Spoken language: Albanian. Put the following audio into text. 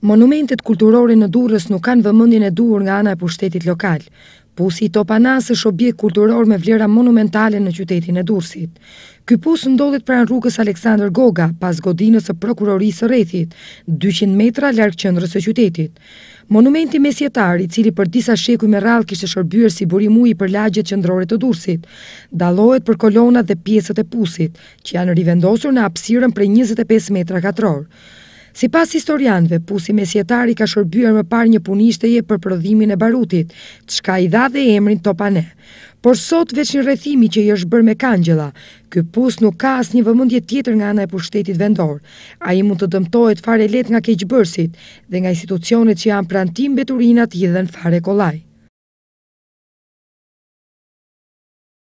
Monumentet kulturore në Durrës nuk kanë vëmendjen e duhur nga ana e pushtetit lokal. Pusi i Topanasë është objekt kulturor me vlera monumentale në qytetin e Durrësit. Ky pus ndodhet pranë rrugës Aleksandër Goga, pas godinës së Prokurorisë së Rrethit, dyqind metra larg qendrës së qytetit. Monumenti mesjetar, i cili për disa shekuj me radhë kishte shërbyer si burim uji për lagjet qendrore të Durrësit, dallohet për kolonat dhe pjesët e pusit, që janë rivendosur në hapësirën prej njëzet e pesë metra katrorë. Sipas historianëve, pusi mesjetar i ka shërbyer më parë një punishteje për prodhimin e barutit, çka i dha dhe emrin Topane. Por sot, veç një rrethimi që i është bërë me kangjella, ky pus nuk ka asnjë vëmendje tjetër nga ana e pushtetit vendor. Ai mund të dëmtohet fare lehtë nga keqbërësit dhe nga institucionet që janë pranë tij mbeturinat hidhen fare kollaj.